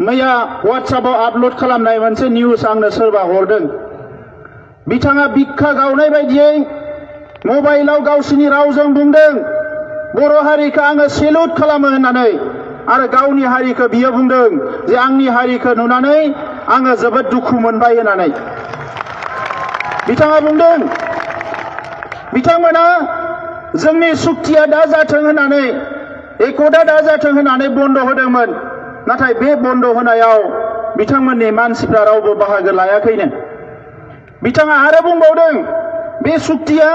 मैया वाट्सापाव आपल'ड खालामनाय मोनसे निउस आंनो सोरबा हरदों। बिथाङा बिखा गावनाय बायदियै मबाइलाव गावसिनि रावजों बुंदों, बर' हारिखौ आङो सेलुट खालामो होननानै। आरो गावनि हारिखौ बियो बुंदों, जे आंनि हारिखौ नुनानै आङो जोबोद दुखु मोनबाय होननानै। बिथाङा बुंदों, बिथांमोना जोंनि सुक्तिया दा जाथों होननानै एकता दा जाथों होननानै बंद होदोंमोन। नाथाय बे बंद होनायाव बिथांमोननि मानसिफ्रा रावबो बाहागो लायाखैनो। बिथाङा आरो बुंबावदों, बे सुक्तिया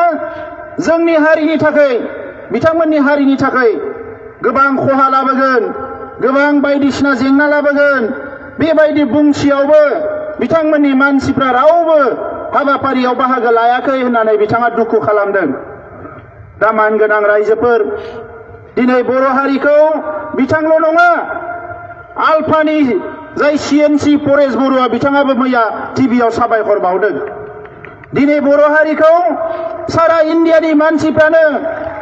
जोंनि हारिनि थाखाय बिथांमोननि हारिनि थाखाय गोबां खहा लाबोगोन, गोबां बायदिसिना जेंना लाबोगोन। बेबायदि बुंथियावबो बिथांमोननि मानसिफ्रा रावबो हाबाफारियाव बाहागो लायाखै होननानै बिथाङा दुखु खालामदों। दा मानगोनां रायजोफोर, दिनै बर' हारिखौ बिथांल' नङा आलफानि जाय सिएनसि परेश बरुवा बिथाङाबो मैया टिभियाव साबायखर बावदों दिनै बर' हारिखौ सारा इण्डियानि मानसिफ्रानो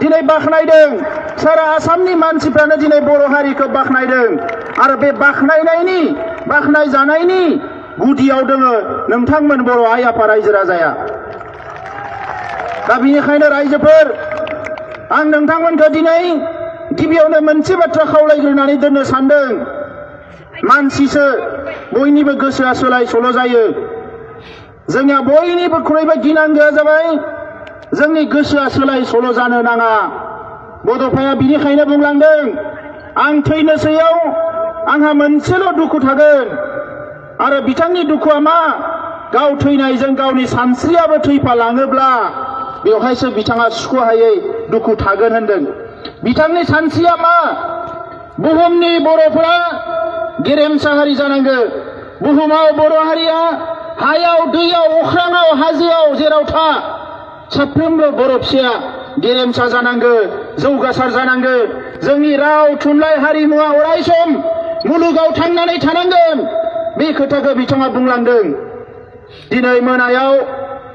दिनै बाख्नायदों सारा आसामनि मानसिफ्रानो दिनै बर' हारिखौ बाख्नायदों आरो बे बाख्नायनायनि बाख्नाय जानायनि गुदियाव दोङो नोंथांमोन बर' आइ आफा रायजो राजाया दा बिनिखायनो रायजोफोर आं नोंथांमोनखौ दिनै गिबियावनो मोनसे बाथ्रा खावलायग्रोनानै दोननो सानदों मानसिसो बयनिबो गोसोआ सोलाय सोल' जायो जोंनिया बयनिबोख्रुइबो गिनांगौआ जाबाय जोंनि गोसोआ सोलाय सोल' जानो नाङा बड'फाया बिनिखायनो बुंलांदों आं थैनोसैयाव आंहा मोनसेल' दुखु थागोन आरो बिथांनि दुखुआ मा गाव थैनायजों गावनि सानस्रियाबो थैफालाङोब्ला बेवहायसो बिथाङा सुख'हायै दुखु थागोन होनदों बिथांनि सानस्रिया मा बुहुमनि बर'फोरा गेरेमसा हारि जानांगो बुहुमाव बर' हारिया हायाव दैयाव अख्राङाव हाजोआव जेराव था साफ्रोमबो बर' फिसाया गेरेमसा जानांगो जौगासार जानांगो जोंनि राव थुनलाइ हारिमुवा अराय सम मुलुगाव थांनानै थानांगोन बे खोथाखौ बिथाङा बुंलांदों दिनै मोनायाव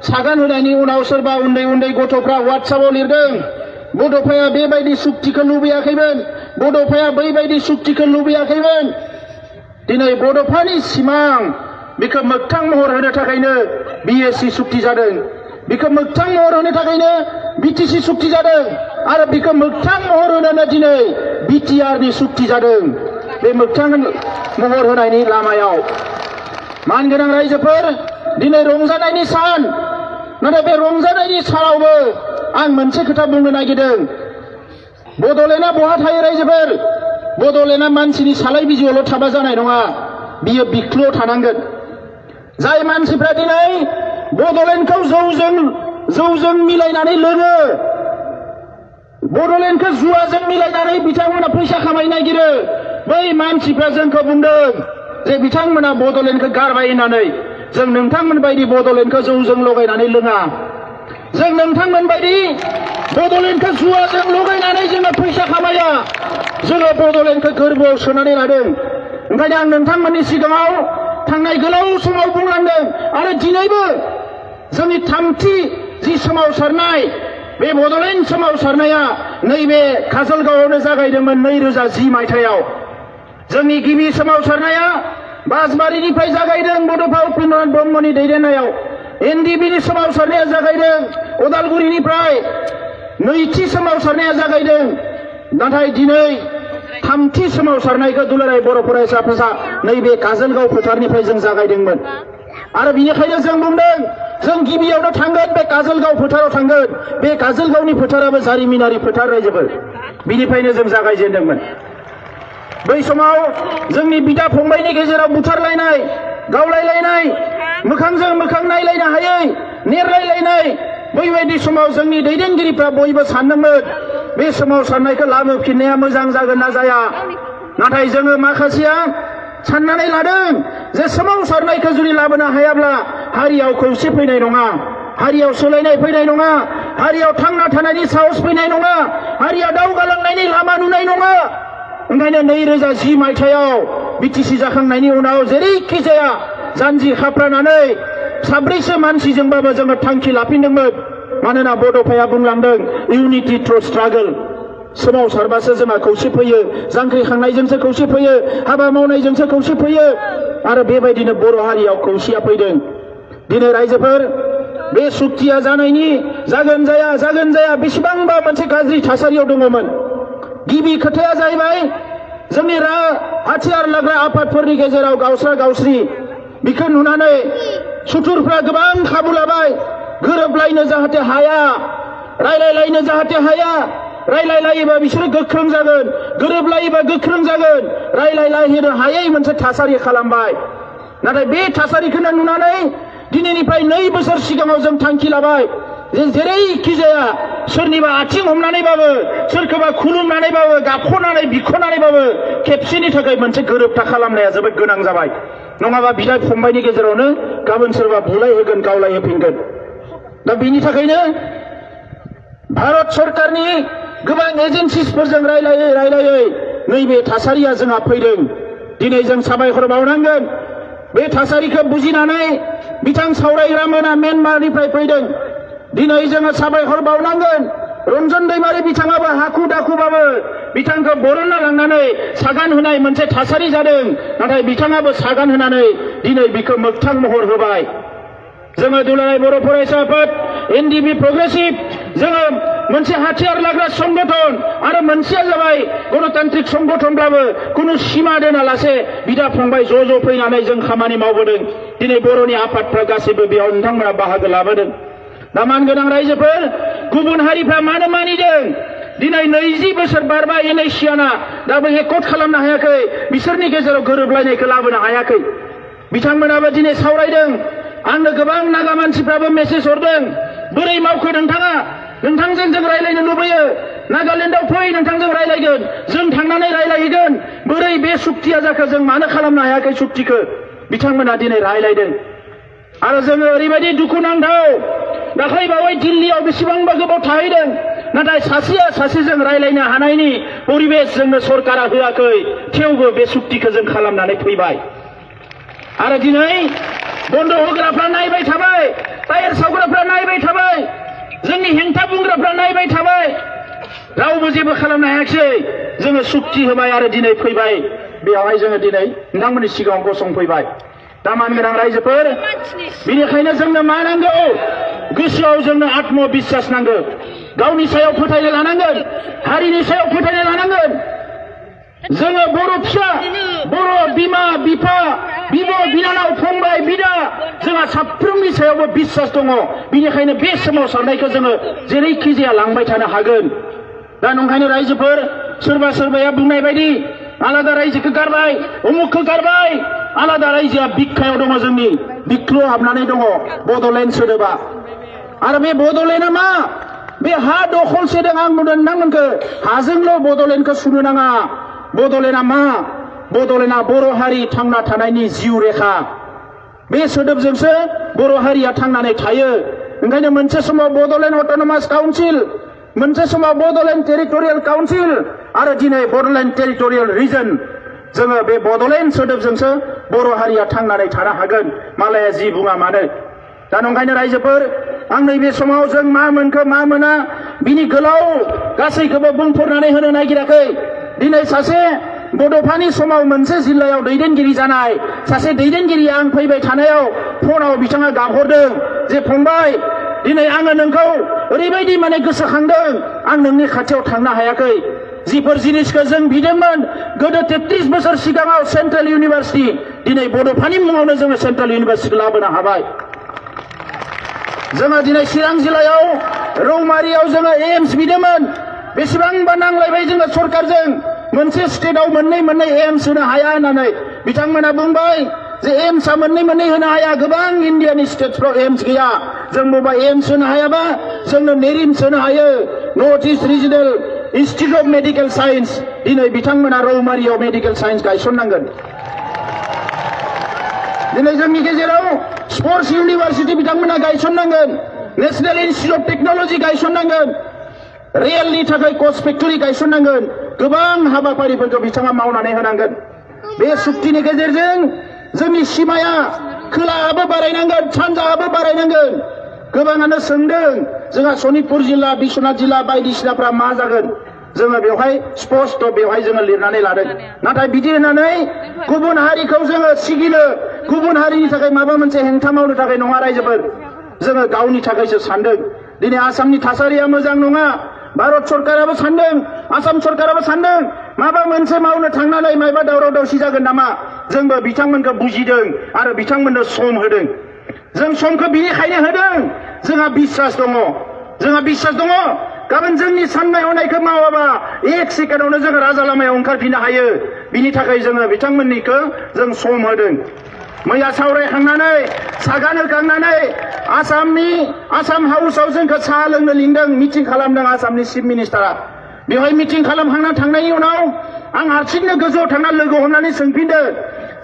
सागान होनायनि उनाव सोरबा उन्दै उन्दै गथ'फ्रा वाट्सापाव लिरदों बड'फाया बेबायदि सुक्तिखौ लुबैयाखैमोन बड'फाया बैबायदि सुक्तिखौ लुबैयाखैमोन दिनै बड'फानि सिमां बेखौ मोगथां महर होनो थाखायनो बिएससि सुक्ति जादों बेखौ मोगथां महर होनो थाखायनो बिटिसि सुक्ति जादों आरो बेखौ मोगथां महर होनोनो दिनै बिटिआरनि सुक्ति जादों बे मोगथां महर होनायनि लामायाव मानगोनां रायजोफोर दिनै रंजानायनि सान नाथाय बे रंजानायनि सानावबो आं मोनसे खोथा बुंनो नागिरदों बड'लेण्डआ बहा थायो रायजोफोर बड'लेण्डआ मानसिनि सालाय बिजौआवल' थाबा जानाय नङा बियो बिख्लुआव थानांगोन जाय मानसिफ्रा दिनै बड'लेण्डखौ जौजों जौजों मिलायनानै लोङो बड'लेण्डखौ जुवाजों मिलायनानै बिथांमोना फैसा खामायनो नागिरो बै मानसिफ्रा जोंखौ बुंदों जे बिथांमोना बड'लेण्डखौ गारबाय होननानै जों नोंथांमोन बायदि बड'लेण्डखौ जौजों लगायनानै लोङा जों नोंथांमोन बायदि बड'लेण्डखौ जुवाजों लगायनानै जोङो फैसा खामाया जोङो बड'लेण्डखौ गोरबोआव सोनानै लादों ओंखायनो आं नोंथांमोननि सिगाङाव थांनाय गोलाव समाव बुंलांदों आरो दिनैबो जोंनि थामथि जि सोमावसारनाय बे बड'लेण्ड सोमावसारनाया नैबे काजलगावआवनो जागायदोंमोन नैरोजा जि मायथाइयाव जोंनि गिबि सोमावसारनाया बासबारिनिफ्राय जागायदों बड'फा उपेन्द्रनाथ ब्रह्मनि दैदेननायाव एनडिबिनि सोमावसारनाया जागायदों। उदालगुरिनिफ्राय नैथि सोमावसारनाया जागायदों। नाथाय दिनै थामथि सोमावसारनायखौ दुलाराय बर' फरायसा आफादा नैबे काजलगाव फोथारनिफ्राय जों जागायदोंमोन। आरो बिनिखायनो जों बुंदों जों गिबियावनो थांगोन बे काजलगाव फोथाराव थांगोन। बे काजलगावनि फोथाराबो जारिमिनारि फोथार रायजोफोर बिनिफ्रायनो जों जागायजेनदोंमोन। बै समाव जोंनि बिदा फंबायनि गेजेराव बुथारलायनाय गावलायलायनाय मोखांजों मोखां नायलायनो हायै नेरलायलायनाय बैबायदि समाव जोंनि दैदेनगिरिफ्रा बयबो सानदोंमोन बे सोमावसारनायखौ लाबोफिननाया मोजां जागोन ना जाया नाथाय जोङो माखासेया साननानै लादों जे सोमावसारनायखौ जुदि लाबोनो हायाब्ला हारियाव खौसे फैनाय नङा हारियाव सोलायनाय फैनाय नङा हारियाव थांना थानायनि साहस फैनाय नङा हारिया दावगालांनायनि लामा नुनाय नङा ओंखायनो नैरोजा जि मायथाइयाव बिटिसि जाखांनायनि उनाव जेरैखि जाया जानजि खाफ्रानानै साब्रैसो मानसिजोंबाबो जोङो थांखि लाफिनदोंमोन। मानोना बड'फाया बुंलांदों, इउनिटि थ्रु स्ट्रागल। सोमावसारबासो जोंहा खौसे फैयो, जांख्रिखांनायजोंसो खौसे फैयो, हाबा मावनायजोंसो खौसे फैयो। आरो बेबायदिनो बर' हारियाव खौसेया फैदों। दिनै रायजोफोर, बे सुक्तिया जानायनि जागोन जाया जागोन जाया बेसेबांबा मोनसे गाज्रि थासारियाव दङमोन। गिबि खोथाया जाहैबाय, जोंनि रा, हाथियार लाग्रा आफादफोरनि गेजेराव गावस्रा गावस्रि बेखौ नुनानै सुथुरफ्रा गोबां खाबु लाबाय। गोरोबलायनो जाहाथे हाया, रायलायलायनो जाहाथे हाया, रायलायलायोबा बिसोरो गोख्रों जागोन। गोरोबलायोबा गोख्रों जागोन। रायलायलायनो हायै मोनसे थासारि खालामबाय। नाथाय बे थासारिखौनो नुनानै दिनैनिफ्राय नै बोसोर सिगाङाव जों थांखि लाबाय जे जेरैखि जाया सोरनिबा आथिं हमनानैबाबो, सोरखौबा खुलुमनानैबाबो, गाबख'नानै, बिख'नानैबाबो खेबसेनि थाखाय मोनसे गोरोबथा खालामनाया जोबोद गोनां जाबाय। नङाबा बिदा फंबायनि गेजेरावनो गाबोन सोरबा बुलाय होगोन, गावलाय होफिनगोन। दा बिनि थाखायनो भारत सरकारनि गोबां एजेन्सिसफोरजों रायलायै रायलायै नैबे थासारिया जोंहा फैदों। दिनै जों साबायखर बावनांगोन। बे थासारिखौ बुजिनानै बिथां सावरायग्रा मोना म्यानमारनिफ्राय फैदों। दिनै जोङो साबायखर बावनांगोन। रन्जन दैमारि बिथाङाबो हाखु दाखुबाबो बिथांखौ बरनना लांनानै सागान होनाय मोनसे थासारि जादों नाथाय बिथाङाबो सागान होनानै दिनै बिखौ मोगथां महर होबाय जोङो दुलाराय बर' फरायसा आफाद एनडिबि प्रग्रेसिभ जोङो मोनसे हाथियार लाग्रा संगठन आरो मोनसेया जाबाय गणतान्त्रिक संगठनब्लाबो खुनु सिमा दोनालासे बिदा फंबाय ज' ज' फैनानै जों खामानि मावबोदों दिनै बर'नि आफादफ्रा गासैबो बेयाव नोंथांमोना बाहागो लाबोदों दा मानगोनां रायजोफोर गुबुन हारिफ्रा मानो मानिदों? दिनै नैजि बोसोर बारबाय एन एसियाना दाबो एकर्ड खालामनो हायाखै। बिसोरनि गेजेराव गोरोबलायनायखौ लाबोनो हायाखै। बिथांमोनाबो दिनै सावरायदों। आंनो गोबां नागा मानसिफ्राबो मेसेज हरदों। बोरै मावखो नोंथाङा? नोंथांजों जों रायलायनो लुबैयो। नागालेण्डआव फै, नोंथांजों रायलायगोन। जों थांनानै रायलायहैगोन। बोरै बे सुक्तिया जाखो जों मानो खालामनो हायाखै सुक्तिखौ? बिथांमोना दिनै रायलायदों। आरो जोङो ओरैबायदि दुखुनांथाव दाख्लै बावै दिल्लीयाव बेसेबांबा गोबाव थाहैदों नाथाय सासेया सासेजों रायलायनो हानायनि परिबेस जोंनो सरकारा होआखै थेवबो बे सुक्तिखौ जों खालामनानै फैबाय आरो दिनै बन्द होग्राफ्रा नायबाय थाबाय टायार सावग्राफ्रा नायबाय थाबाय जोंनि हेंथा बुंग्राफ्रा नायबाय थाबाय रावबो जेबो खालामनो हायाखिसै जोङो सुक्ति होबाय आरो दिनै फैबाय बेवहाय जोङो दिनै नोंथांमोननि सिगाङाव गसंफैबाय दा मानगोनां रायजोफोर बेनिखायनो जोंनो मा नांगौ गोसोआव जोंनो आत्मबिश्वास नांगौ गावनि सायाव फोथायनाय लानांगोन हारिनि सायाव फोथायनाय लानांगोन जोङो बर' फिसा बर' बिमा बिफा बिब' बिनानाव फंबाय बिदा जोंहा साफ्रोमनि सायावबो बिश्वास दङ बिनिखायनो बे सोमावसारनायखौ जोङो जेरैखि जाया लांबाय थानो हागोन दा नंखायनो रायजोफोर सोरबा सोरबाया बुंनाय बायदि आलादा रायजोखौ गारबाय उमुखखौ गारबाय आलादा रायजोआ बिखायाव दङ जोंनि बिख्लुआव हाबनानै दङ बड'लेण्ड सोदोबा आरो बे बड'लेण्डआ मा बे हा दखल सोदों आं नुदों नोंथांमोनखौ हाजोंल' बड'लेण्डखौ सुनो नाङा बड'लेण्डआ मा बड'लेण्डआ बर' हारि थांना थानायनि जिउ रेखा बे सोदोबजोंसो बर' हारिया थांनानै थायो ओंखायनो मोनसे समाव बड'लेण्ड अट'नमास काउन्सिल मोनसे समाव बड'लेण्ड टेरिटरियेल काउन्सिल आरो दिनै बड'लेण्ड टेरिटरियेल रिजन जोङो बे बड'लेण्ड सोदोबजोंसो बर' हारिया थांनानै थानो हागोन मालाया जि बुङा मानो दा नंखायनो रायजोफोर आं नैबे समाव जों मा मोनखो मा मोना बिनि गोलाव गासैखौबो बुंफोरनानै होनो नागिराखै दिनै सासे बड'फानि समाव मोनसे जिल्लायाव दैदेनगिरि जानाय सासे दैदेनगिरिया आं फैबाय थानायाव फनाव बिथाङा गाबहरदों जे फंबाय दिनै आङो नोंखौ ओरैबायदि माने गोसोखांदों आं नोंनि खाथियाव थांनो हायाखै जिफोर जिनिसखौ जों बिदोंमोन गोदो तेत्रिस बोसोर सिगाङाव सेन्ट्रेल इउनिभार्सिटि दिनै बड'फानि मुङावनो जोङो सेन्ट्रेल इउनिभार्सिटि लाबोनो हाबाय जोङो दिनै चिरां जिल्लायाव रौमारियाव जोङो एम्स बिदोंमोन। बेसेबांबा नांलायबाय जोङो सरकारजों मोनसे स्टेटआव मोननै मोननै एम्स होनो हाया होननानै। बिथांमोना बुंबाय जे एम्सआ मोननै मोननै होनो हाया। गोबां इन्डियानि एम्स गैया। जों बबा एम्स होनो हायाबा जोंनो नेरिम्स होनो हायो। North east regional institute of medical science. दिनै बिथांमोना रौमारियाव मेडिकेल साइन्स गायसननांगोन। दिनै जोंनि गेजेराव स्पर्ट्स इउनिभारसिटि बिथांमोना गायसननांगोन. नेशनेल इनस्टिटिउट अफ टेक्न'लजि गायसननांगोन. रेलनि थाखाय कच फेक्टरि गायसननांगोन. गोबां हाबाफारिफोरखौ बिथाङा मावनानै होनांगोन. बे सुक्तिनि गेजेरजों जोंनि सिमाया खोलाहाबो बारायनांगोन, सानजाहाबो बारायनांगोन. गोबाङानो सोंदों, जोंहा सनितपुर जिल्ला, बिश्वनाथ जिल्ला बायदिसिनाफ्रा मा जागोन? जोङो बेवहाय स्पष्ट बेवहाय जोङो लिरनानै लादों नाथाय बिदि होननानै गुबुन हारिखौ जोङो सिगिनो गुबुन हारिनि थाखाय माबा मोनसे हेंथा मावनो थाखाय नङा रायजोफोर जोङो गावनि थाखायसो सानदों दिनै आसामनि थासारिया मोजां नङा भारत सरकाराबो सानदों आसाम सरकाराबो सानदों माबा मोनसे मावनो थांनानै मायबा दावराव दावसि जागोन नामा जोंबो बिथांमोनखौ बुजिदों आरो बिथांमोननो सम होदों जों समखौ बिनिखायनो होदों जोंहा बिश्वास दङ जोंहा बिश्वास दङ गाबोन जोंनि साननाय हनायखौ मावाबा एक सेकेन्डआवनो जोङो राजा लामायाव ओंखारफिननो हायो। बिनि थाखाय जोङो बिथांमोननिखौ जों सम होदों। मैया सावरायखांनानै, सागान होखांनानै आसामनि, आसाम हाउसाव जोंखौ साहा लोंनो लिंदों, मिटिं खालामदों आसामनि चिफ मिनिस्टारा। बेवहाय मिटिं खालामखांना थांनायनि उनाव आं हारसिंनो गोजौआव थांना लोगो हमनानै सोंफिनदों,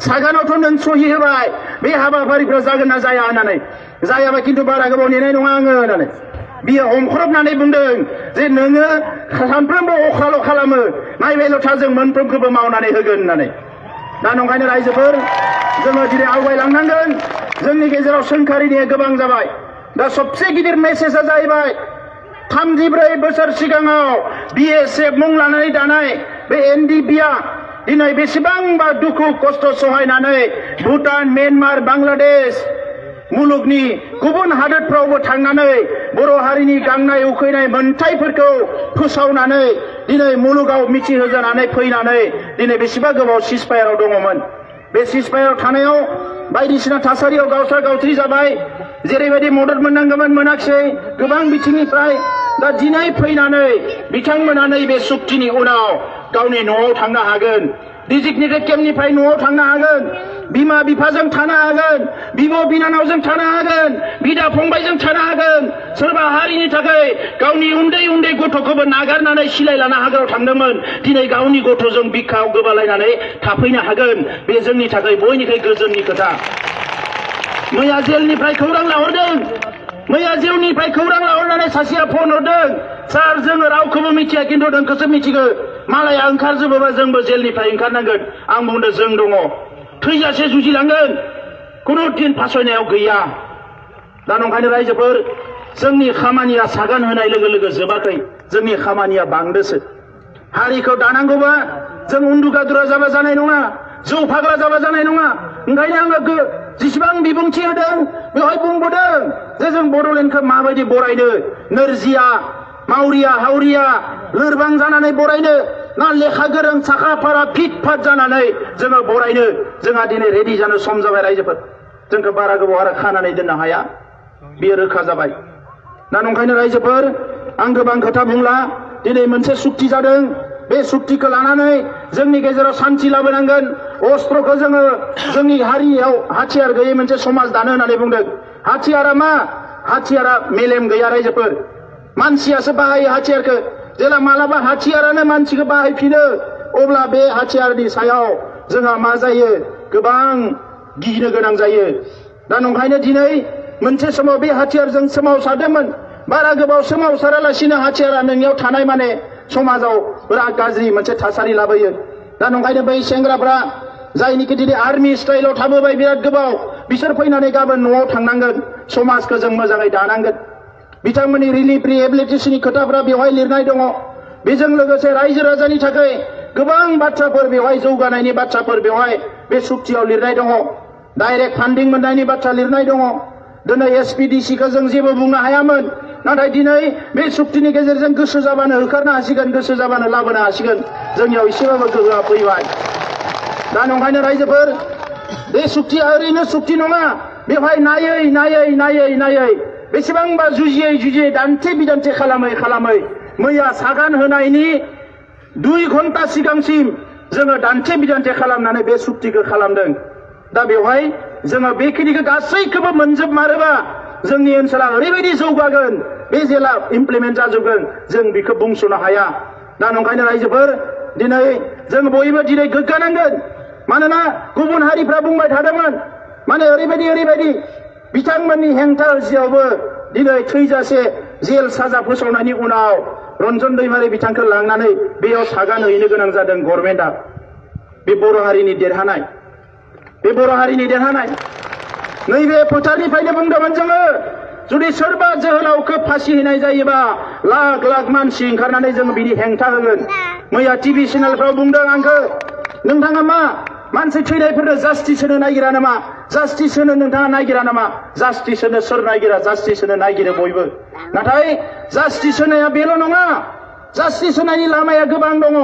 सागानावथ' नों सहि होबाय, बे हाबाफारिफ्रा जागोन ना जाया? होननानै। जायाबा खिन्थु बारा गोबाव नेनाय नङा आङो, होननानै। बियो हमख्रबनानै बुंदों जे नोङो सानफ्रोमबो अखाल' खालामो नायबायल' था जों मोनफ्रोमखौबो मावनानै होगोन होननानै दा नंखायनो रायजोफोर जोङो दिनै आवगायलांनांगोन जोंनि गेजेराव सोंखारिनाया गोबां जाबाय दा सबसे गिदिर मेसेजआ जाहैबाय थामजिब्रै बोसोर सिगाङाव बि एस एफ मुं लानानै दानाय बे एन डि बिआ दिनै बेसेबांबा दुखु खस्थ' सहायनानै भुटान म्यानमार बांलादेश मुलुगनि गुबुन हादोरफ्रावबो थांनानै बर' हारिनि गांनाय उखैनाय मोन्थायफोरखौ फोसावनानै दिनै मुलुगाव मिथिहोजानानै फैनानै दिनै बेसेबा गोबाव सिसफायाराव दङमोन। बे सिसफायाराव थानायाव बायदिसिना थासारियाव गावस्रा गावस्रि जाबाय। जेरैबायदि मदद मोननांगौमोन मोनाखिसै। गोबां बिथिंनिफ्राय दा दिनै फैनानै बिथांमोना नैबे सुक्तिनि उनाव गावनि न'आव थांनो हागोन। डिजिगनेटेड केम्पनिफ्राय न'आव थांनो हागोन बिमा बिफाजों थानो हागोन बिब' बिनानावजों थानो हागोन बिदा फंबायजों थानो हागोन सोरबा हारिनि थाखाय गावनि उन्दै उन्दै गथ'खौबो नागारनानै सिलाय लाना हाग्रायाव थांदोंमोन दिनै गावनि गथ'जों बिखायाव गोबालायनानै थाफैनो हागोन बे जोंनि थाखाय बयनिख्रुइ गोजोननि खोथा मैया जेलनिफ्राय खौरां लाहरदों मैया जेलनिफ्राय खौरां लाहरनानै सासेया फन हरदों सार जोङो रावखौबो मिथिया खिन्थु नोंखौसो मिथिगौ मालाया ओंखारजोबोबा जोंबो जेलनिफ्राय ओंखारनांगोन आं बुंदों जों दङ थैजासे जुजिलांगोन खुनु दिन फासयनायाव गैया दा नंखायनो रायजोफोर जोंनि खामानिया सागान होनाय लोगो लोगो जोबाखै जोंनि खामानिया बांदोसो हारिखौ दानांगौबा जों उन्दुगादुरा जाबा जानाय नङा जौ फाग्ला जाबा जानाय नङा ओंखायनो आङो गो- जेसेबां बिबुंथि होदों बेवहाय बुंबोदों जे जों बड'लेण्डखौ माबायदि बरायनो नोरजिया मावरिया, हावरिया, लोरबां जानानै बरायनो ना लेखा गोरों साखा फारा फिट फाट जानानै जोङो बरायनो। जोंहा दिनै रेडि जानो सम जाबाय रायजोफोर। जोंखौ बारा गोबाव आरो खानानै दोननो हाया। बियो रोखा जाबाय। दा नंखायनो रायजोफोर, आं गोबां खोथा बुंला। दिनै मोनसे सुक्ति जादों। बे सुक्तिखौ लानानै जोंनि गेजेराव सान्थि लाबोनांगोन। अस्त्रखौ जोङो जोंनि हारियाव हाथियार गैयै मोनसे समाज दानो होननानै बुंदों। हाथियारा मा? हाथियारा मेलेम गैया रायजोफोर। मानसियासो बाहायो हाथियारखौ। जेला मालाबा हाथियारानो मानसिखौ बाहायफिनो अब्ला बे हाथियारनि सायाव जोंहा मा जायो? गोबां गिनो गोनां जायो। दा नंखायनो दिनै मोनसे समाव बे हाथियारजों सोमावसारदोंमोन। बारा गोबाव सोमावसारालासिनो हाथियारा नोंनियाव थानाय माने समाजाव बिराद गाज्रि मोनसे थासारि लाबोयो। दा नंखायनो बै सेंग्राफ्रा जायनिखि दिनै आर्मि स्टाइलाव थाबोबाय बिराद गोबाव, बिसोर फैनानै गाबोन न'आव थांनांगोन। समाजखौ जों मोजाङै दानांगोन। बिथांमोननि रिलिफ रिहेबिलिटेसननि खोथाफ्रा बेवहाय लिरनाय दङ। बेजों लोगोसे रायजो राजानि थाखाय गोबां बाथ्राफोर बेवहाय जौगानायनि बाथ्राफोर बेवहाय बे सुक्तियाव लिरनाय दङ। फान्डिं मोननायनि बाथ्रा लिरनाय दङ। दिनै एसपिडिसिखौ जों जेबो बुंनो हायामोन, नाथाय दिनै बे सुक्तिनि गेजेरजों गोसो जाबानो होखारनो हासिगोन, गोसो जाबानो लाबोनो हासिगोन। जोंनियाव गोहोआ फैबाय। दा नंखायनो रायजोफोर, बे सुक्तिया ओरैनो सुक्ति नङा। बेवहाय नायै नायै नायै नायै बेसेबांबा जुजियै जुजियै दान्थे बिदान्थे खालामै खालामै मैया सागान होनायनि दुइ घन्टा सिगांसिम जोङो दान्थे बिदान्थे खालामनानै बे सुक्तिखौ खालामदों दा बेवहाय जोङो बेखिनिखौ गासैखौबो मोनजोबमारोबा जोंनि ओनसोला ओरैबायदि जौगागोन बे जेला इमप्लिमेन्ट जाजोबगोन जों बेखौ बुंस'नो हाया दा नंखायनो रायजोफोर दिनै जों बयबो दिनै गोग्गानांगोन मानोना गुबुन हारिफ्रा बुंबाय थादोंमोन माने ओरैबायदि ओरैबायदि बिथांमोननि हेंथा होसेयावबो दिनै थैजासे जेल साजा फोसावनायनि उनाव रन्जन दैमारि बिथांखौ लांनानै बेयाव सागान हैनो गोनां जादों गभर्नमेन्टआ बे बर' हारिनि देरहानाय बे बर' हारिनि देरहानाय नैबे फोथारनिफ्रायनो बुंदोंमोन जोङो जुदि सोरबा जोहोलावखौ फासि होनाय जायोबा लाख लाख मानसि ओंखारनानै जों बिनि हेंथा होगोन मैया टिभि चेनेलफ्राव बुंदों आंखौ नोंथाङा मा मानसि थैनायफोरनो जास्टिस होनो नागिरा नामा जास्टिस होनो नोंथाङा नागिरा नामा जास्टिस होनो सोर नागिरा जास्टिस होनो नागिरो बयबो नाथाय जास्टिस होनाया बेल' नङा जास्टिस होनायनि लामाया गोबां दङ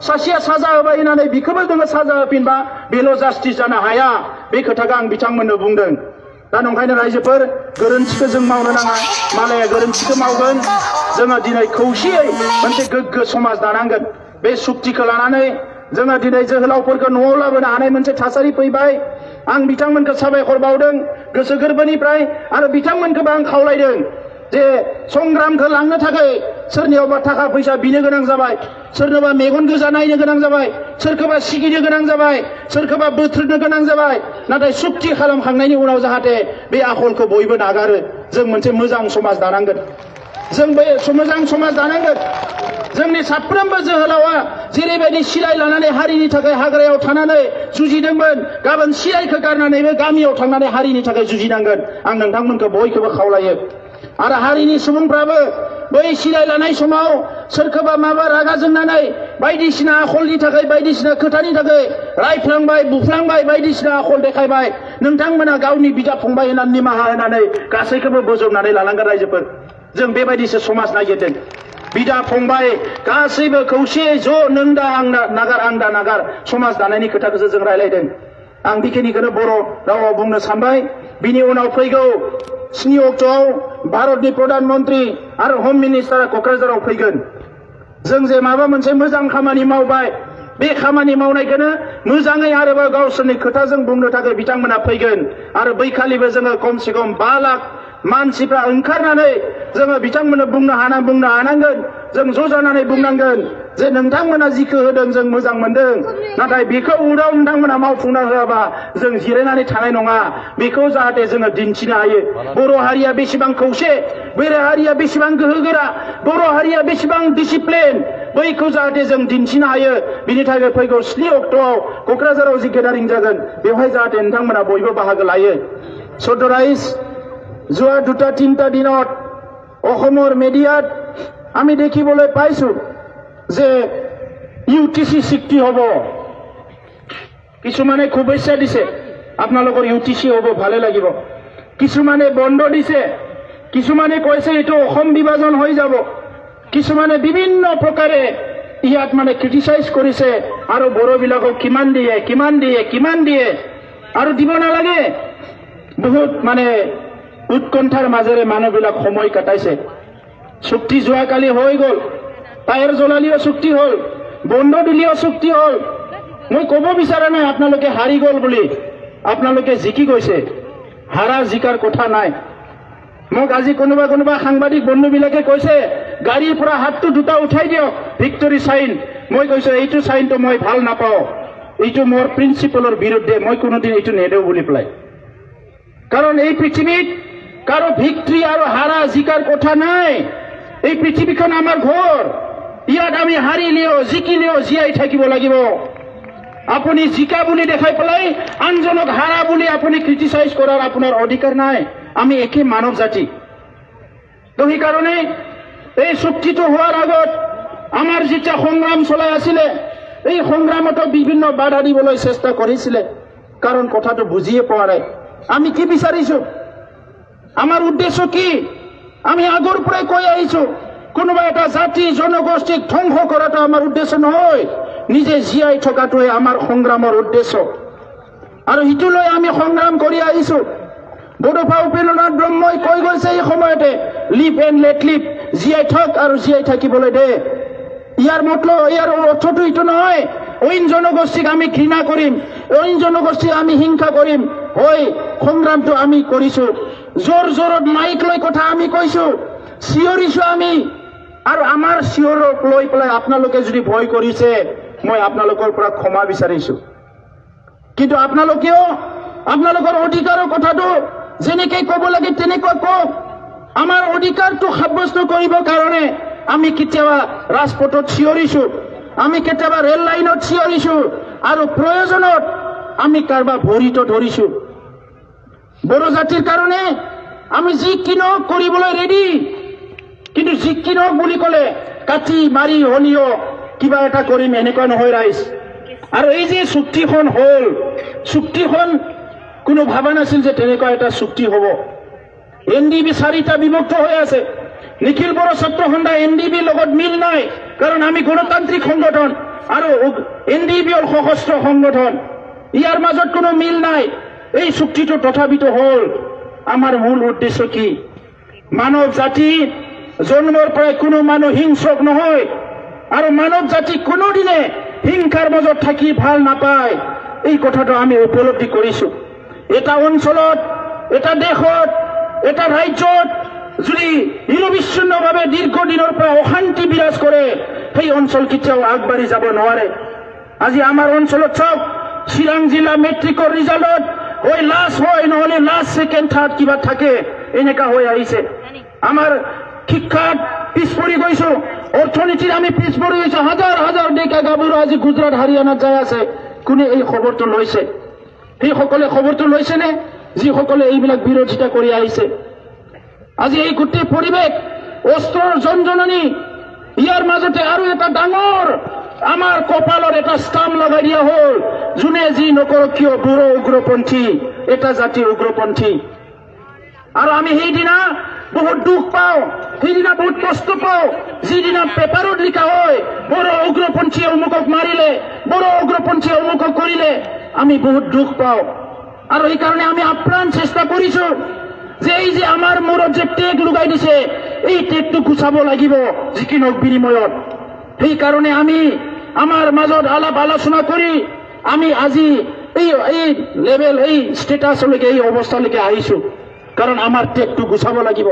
सासेया साजा होबाय होननानै बिखौबो जोङो साजा होफिनबा बेल' जास्टिस जानो हाया बे खोथाखौ आं बिथांमोननो बुंदों दा नंखायनो रायजोफोर गोरोन्थिखौ जों मावनो नाङा मालाया गोरोन्थिखौ मावगोन जोङो दिनै खौसेयै मोनसे गोग्गो समाज दानांगोन बे सुक्तिखौ लानानै जोङो दिनै जोहोलावफोरखौ न'आव लाबोनो हानाय मोनसे थासारि फैबाय। आं बिथांमोनखौ गोसो गोरबोनिफ्राय आरो बिथांमोनखौबो आं खावलायदों जे संग्रामखौ लांनो थाखाय सोरनियावबा थाखा फैसा बिनो गोनां जाबाय, सोरनोबा मेगन गोजा नायनो गोनां जाबाय, सोरखौबा सिगिनो गोनां जाबाय, सोरखौबा बोथ्रोदनो गोनां जाबाय, नाथाय सुक्ति खालामखांनायनि उनाव जाहाथे बे आखलखौ बयबो नागारो। जों मोनसे मोजां समाज दानांगोन। जों बे मोजां समाज दानांगोन जोंनि साफ्रोमबो जोहोलावा जेरैबायदि सिलाय लानानै हारिनि थाखाय हाग्रायाव थानानै जुजिदोंमोन गाबोन सिलायखौ गारनानैबो गामियाव थांनानै हारिनि थाखाय जुजिनांगोन आं नोंथांमोनखौ बयखौबो खावलायो आरो हारिनि सुबुंफ्राबो बै सिलाय लानाय समाव सोरखौबा माबा रागा जोंनानै बायदिसिना आखलनि थाखाय बायदिसिना खोथानि थाखाय रायफ्लांबाय बुफ्लांबाय बायदिसिना आखल देखायबाय नोंथांमोना गावनि बिदा फंबाय होनानै निमाहा होनानै गासैखौबो बोजबनानै लानांगोन रायजोफोर जों बेबायदिसो समाज नागिरदों बिदा फंबाय गासैबो खौसेयै ज' नों दा आं दा नागार आं दा नागार समाज दानायनि खोथाखौसो जों रायलायदों आं बेखिनिखौनो बर' रावाव बुंनो सानबाय बिनि उनाव फैगौ स्नि अक्ट'आव भारतनि प्रधान मन्त्रि आरो हम मिनिस्टारा क'क्राझाराव फैगोन जों जे माबा मोनसे मोजां खामानि मावबाय बे खामानि मावनायखौनो मोजाङै आरोबाव गावसोरनि खोथाजों बुंनो थाखाय बिथांमोना फैगोन आरो बैखालिबो जोङो खमसे खम बा लाख मानसिफ्रा ओंखारनानै जोङो बिथांमोननो बुंनो हाना बुंनो हानांगोन जों ज' जानानै बुंनांगोन जे नोंथांमोना जिखौ होदों जों मोजां मोनदों नाथाय बेखौ उनाव नोंथांमोना मावफुंना होआबा जों जिरायनानै थानाय नङा बेखौ जाहाथे जोङो दिन्थिनो हायो बर' हारिया बेसेबां खौसे बर' हारिया बेसेबां गोहोगोरा बर' हारिया बेसेबां डिसिप्लिन बैखौ जाहाथे जों दिन्थिनो हायो बिनि थाखाय फैगौ स्नि अक्ट'आव क'क्राझाराव जि गेदारिं जागोन बेवहाय जाहाथे नोंथांमोना बयबो बाहागो लायो सदराइस যোৱা দুটা তিনিটা দিনত অসমৰ মিডিয়াত আমি দেখিবলৈ পাইছো যে ইউ টি চি চুক্তি হ'ব। কিছুমানে শুভেচ্ছা দিছে আপোনালোকৰ ইউ টি চি হ'ব ভালে লাগিব। কিছুমানে বন্ধ দিছে কিছুমানে কৈছে এইটো অসম বিভাজন হৈ যাব। কিছুমানে বিভিন্ন প্ৰকাৰে ইয়াত মানে ক্ৰিটিচাইজ কৰিছে আৰু বড়োবিলাকক কিমান দিয়ে কিমান দিয়ে কিমান দিয়ে আৰু দিব নালাগে। বহুত মানে উৎকণ্ঠাৰ মাজেৰে মানুহবিলাক সময় কটাইছে। চুক্তি যোৱাকালি হৈ গ'ল। টায়াৰ জ্বলালিও চুক্তি হ'ল। বন্ধ দিলেও চুক্তি হ'ল। মই ক'ব বিচৰা নাই আপোনালোকে হাৰি গ'ল বুলি। আপোনালোকে জিকি গৈছে। হাৰা জিকাৰ কথা নাই। মোক আজি কোনোবা কোনোবা সাংবাদিক বন্ধুবিলাকে কৈছে গাড়ীৰ পৰা হাতটো দুটা উঠাই দিয়ক ভিক্টৰী চাইন। মই কৈছো এইটো চাইনটো মই ভাল নাপাওঁ। এইটো মোৰ প্ৰিন্সিপলৰ বিৰুদ্ধে মই কোনোদিন এইটো নেদেও বুলি পেলাই। কাৰণ এই পৃথিৱীত কাৰো ভিক্টৰী আৰু হাৰা জিকাৰ কথা নাই। এই পৃথিৱীখন আমাৰ ঘৰ ইয়াত আমি হাৰিলেও জিকিলেও জীয়াই থাকিব লাগিব। আপুনি জিকা বুলি দেখাই পেলাই আনজনক হাৰা বুলি আপুনি ক্ৰিটিচাইজ কৰাৰ আপোনাৰ অধিকাৰ নাই। আমি একে মানৱ জাতি। তো সেইকাৰণে এই চুক্তিটো হোৱাৰ আগত আমাৰ যেতিয়া সংগ্ৰাম চলাই আছিলে, এই সংগ্ৰামতো বিভিন্ন বাধা দিবলৈ চেষ্টা কৰিছিলে। কাৰণ কথাটো বুজিয়ে পোৱা নাই। আমি কি বিচাৰিছো? আমাৰ উদ্দেশ্য কি? আমি আগৰ পৰাই কৈ আহিছো কোনোবা এটা জাতি জনগোষ্ঠীক ধ্বংস কৰাটো আমাৰ উদ্দেশ্য নহয় নিজে জীয়াই থকাটোৱে আমাৰ সংগ্ৰামৰ উদ্দেশ্য। আৰু সিটোলৈ আমি সংগ্ৰাম কৰি আহিছো বডোফা উপেন্দ্ৰনাথ ব্ৰহ্মই কৈ গৈছে এই সময়তে লিভ এণ্ড লেট লিভ জীয়াই থাক আৰু জীয়াই থাকিবলৈ দে। ইয়াৰ মতলব, ইয়াৰ অৰ্থটো এইটো নহয়। অইন জনগোষ্ঠীক আমি ঘৃণা কৰিম, অইন জনগোষ্ঠীক আমি হিংসা কৰিম। হয়, সংগ্ৰামটো আমি কৰিছো। জোৰ জোৰত মাইক লৈ কথা আমি কৈছো। চিঞৰিছো আমি। আৰু আমাৰ চিঞৰক লৈ পেলাই আপোনালোকে যদি ভয় কৰিছে মই আপোনালোকৰ পৰা ক্ষমা বিচাৰিছো। কিন্তু আপোনালোকেও আপোনালোকৰ অধিকাৰৰ কথাটো যেনেকৈ ক'ব লাগে তেনেকুৱা কওক। আমাৰ অধিকাৰটো সাব্যস্ত কৰিবৰ কাৰণে আমি কেতিয়াবা ৰাজপথত চিঞৰিছো আমি কেতিয়াবা ৰেল লাইনত চিঞৰিছো আৰু প্ৰয়োজনত আমি কাৰোবাৰ ভৰিতো ধৰিছো। জাতিৰ কাৰণে আমি যি কিনক কৰিবলৈ ৰেডি কিন্তু যি কিনক বুলি ক'লে কাটি মাৰি হলিও কিবা এটা কৰিম এনেকুৱা নহয় ৰাইজ। আৰু এই যে চুক্তিখন হ'ল চুক্তিখন কোনো ভবা নাছিল যে তেনেকুৱা এটা চুক্তি হ'ব। এন ডি বি চাৰিটা বিভক্ত হৈ আছে। নিখিল বড়ো ছাত্ৰ সন্থা এন ডি বিৰ লগত মিল নাই কাৰণ আমি গণতান্ত্ৰিক সংগঠন আৰু এন ডি বি হ'ল সশস্ত্ৰ সংগঠন। ইয়াৰ মাজত কোনো মিল নাই। এই চুক্তিটো তথাপিতো হ'ল। আমাৰ মূল উদ্দেশ্য কি? মানৱ জাতি জন্মৰ পৰাই কোনো মানুহ হিংসক নহয়। আৰু মানৱ জাতি কোনোদিনে হিংসাৰ মাজত থাকি ভালো নাপায়। এই কথাটো আমি উপলব্ধি কৰিছো। এটা অঞ্চলত, এটা দেশত, এটা ৰাজ্যত যদি নিৰবিচ্ছিন্নভাৱে দীৰ্ঘদিনৰ পৰা অশান্তি বিৰাজ কৰে, সেই অঞ্চল কেতিয়াও আগবাঢ়ি যাব নোৱাৰে। আজি আমাৰ অঞ্চলত চাওক, চিৰাং জিলা মেট্ৰিকৰ ৰিজাল্টত হয় লাষ্ট হয় নহলে লাষ্ট ছেকেণ্ড থাৰ্ড কিবা থাকে এনেকা হৈ আহিছে। শিক্ষাত পিছ পৰি গৈছো অৰ্থনীতিত আমি পিছ পৰি গৈছো হাজাৰ হাজাৰ ডেকা গাভৰু আজি গুজৰাট হাৰিয়ানাত যাই আছে। কোনে এই খবৰটো লৈছে? সেইসকলে খবৰটো লৈছেনে যিসকলে এইবিলাক বিৰোধিতা কৰি আহিছে। আজি এই গোটেই পৰিৱেশ অস্ত্ৰৰ জনজননী ইয়াৰ মাজতে আৰু এটা ডাঙৰ আমাৰ কপালত এটা ষ্টাম্প লগাই দিয়া হ'ল। যোনে যি নকৰক কিয় বুঢ়ো উগ্ৰপন্থী? এটা জাতিৰ উগ্ৰপন্থী। আৰু আমি সেইদিনা বহুত দুখ পাওঁ, সেইদিনা বহুত কষ্ট পাওঁ। যিদিনা পেপাৰত লিখা হয় বড়ো উগ্ৰপন্থীয়ে অমুকক মাৰিলে বড়ো উগ্ৰপন্থীয়ে অমুকক কৰিলে, আমি বহুত দুখ পাওঁ। আৰু সেইকাৰণে আমি আপ্ৰাণ চেষ্টা কৰিছো যে এই যে আমাৰ মূৰত যে টেগ লগাই দিছে, এই টেগটো গুচাব লাগিব, যিকি নহওক বিনিময়ত। সেইকাৰণে আমি আমাৰ মাজত আলাপ আলোচনা কৰি আমি আজি এই এই লেভেল এই ষ্টেটাছলৈকে এই অৱস্থালৈকে আহিছো। কাৰণ আমাৰ টেগটো গুচাব লাগিব,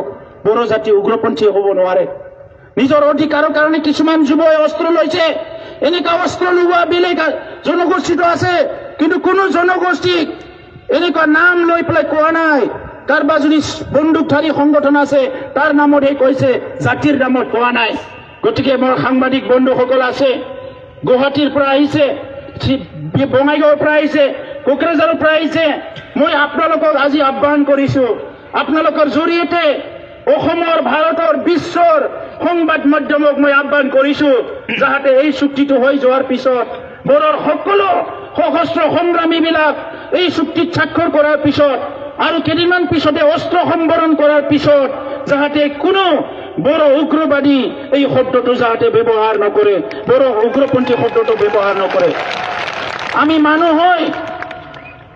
বড়ো জাতি উগ্ৰপন্থী হ'ব নোৱাৰে। নিজৰ অধিকাৰৰ কাৰণে কিছুমান যুৱই অস্ত্ৰ লৈছে এনেকুৱা অস্ত্ৰ লোৱা বেলেগ জনগোষ্ঠীটো আছে, কিন্তু কোনো জনগোষ্ঠীক এনেকুৱা নাম লৈ পেলাই কোৱা নাই। কাৰোবাৰ যদি বন্দুকধাৰী সংগঠন আছে, তাৰ নামত নামতহে কৈছে, জাতিৰ নামত কোৱা নাই। গতিকে মোৰ সাংবাদিক বন্ধুসকল আছে গুৱাহাটীৰ পৰা আহিছে বঙাইগাঁৱৰ পৰা আহিছে কোকৰাঝাৰৰ পৰা আহিছে। মই আপোনালোকক আজি আহ্বান কৰিছো আপোনালোকৰ জৰিয়তে অসমৰ ভাৰতৰ বিশ্বৰ সংবাদ মাধ্যমক মই আহ্বান কৰিছো যাতে এই চুক্তিটো হৈ যোৱাৰ পিছত বড়োৰ সকলো সশস্ত্ৰ সংগ্ৰামীবিলাক এই চুক্তিত স্বাক্ষৰ কৰাৰ পিছত আৰু কেইদিনমান পিছতে অস্ত্ৰ সম্বৰণ কৰাৰ পিছত যাতে কোনো বড়ো উগ্ৰবাদী এই শব্দটো যাতে ব্যৱহাৰ নকৰে বড়ো উগ্ৰপন্থী শব্দটো ব্যৱহাৰ নকৰে। আমি মানুহ হয়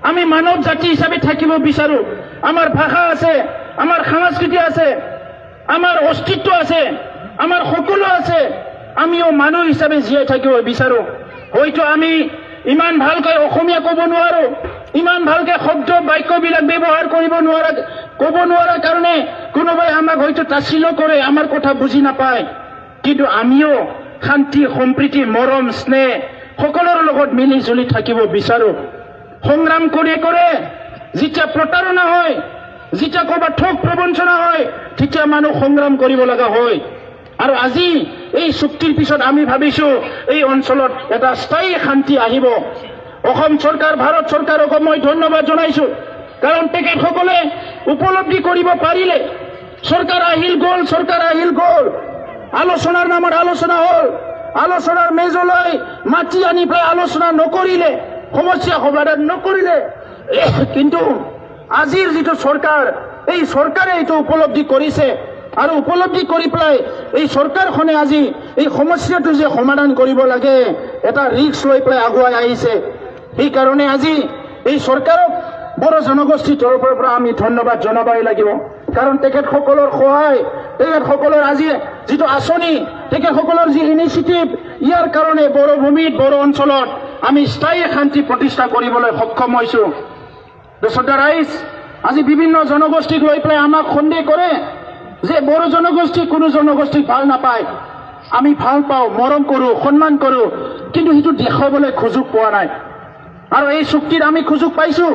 আমি মানৱ জাতি হিচাপে থাকিব বিচাৰো। আমাৰ ভাষা আছে আমাৰ সংস্কৃতি আছে আমাৰ অস্তিত্ব আছে আমাৰ সকলো আছে। আমিও মানুহ হিচাপে জীয়াই থাকিব বিচাৰো। হয়তো আমি ইমান ভালকৈ অসমীয়া ক'ব নোৱাৰো ইমান ভালকে শব্দ বাক্যবিলাক ব্যৱহাৰ কৰিব নোৱাৰা ক'ব নোৱাৰা কাৰণে কোনোবাই আমাক হয়তো তাচিলো কৰে আমাৰ কথা বুজি নাপায়। কিন্তু আমিও শান্তি সম্প্ৰীতি মৰম স্নেহ সকলোৰে লগত মিলি জুলি থাকিব বিচাৰো। সংগ্ৰাম কৰি কৰে? যেতিয়া প্ৰতাৰণা হয় যেতিয়া ক'ৰবাত ঠগ প্ৰবঞ্চনা হয় তেতিয়া মানুহ সংগ্ৰাম কৰিব লগা হয়। আৰু আজি এই চুক্তিৰ পিছত আমি ভাবিছো এই অঞ্চলত এটা স্থায়ী শান্তি আহিব। অসম চৰকাৰ ভাৰত চৰকাৰকো মই ধন্যবাদ জনাইছো। কাৰণ তেখেতসকলে উপলব্ধি কৰিব পাৰিলে চৰকাৰ আহিল গ'ল চৰকাৰ আহিল গ'ল। আলোচনাৰ নামত আলোচনা হ'ল। আলোচনাৰ মেজলৈ মাতি আনি পেলাই আলোচনা নকৰিলে সমস্যা সমাধান নকৰিলে কিন্তু আজিৰ যিটো চৰকাৰ এই চৰকাৰে এইটো উপলব্ধি কৰিছে। আৰু উপলব্ধি কৰি পেলাই এই চৰকাৰখনে আজি এই সমস্যাটো যে সমাধান কৰিব লাগে, এটা ৰিক্স লৈ পেলাই আগুৱাই আহিছে। সেইকাৰণে আজি এই চৰকাৰক বড়ো জনগোষ্ঠীৰ তৰফৰ পৰা আমি ধন্যবাদ জনাবই লাগিব। কাৰণ তেখেতসকলৰ সহায় তেখেতসকলৰ আজি যিটো আঁচনি তেখেতসকলৰ যি ইনিচিয়েটিভ ইয়াৰ কাৰণে বড়ো ভূমিত বড়ো অঞ্চলত আমি স্থায়ী শান্তি প্ৰতিষ্ঠা কৰিবলৈ সক্ষম হৈছো। দশটা ৰাইজ আজি বিভিন্ন জনগোষ্ঠীক লৈ পেলাই আমাক সন্দেহ কৰে যে বড়ো জনগোষ্ঠী কোনো জনগোষ্ঠীক ভাল নাপায়। আমি ভাল পাওঁ মৰম কৰোঁ সন্মান কৰোঁ কিন্তু সেইটো দেখুৱাবলৈ সুযোগ পোৱা নাই। আৰু এই চুক্তিত আমি সুযোগ পাইছো।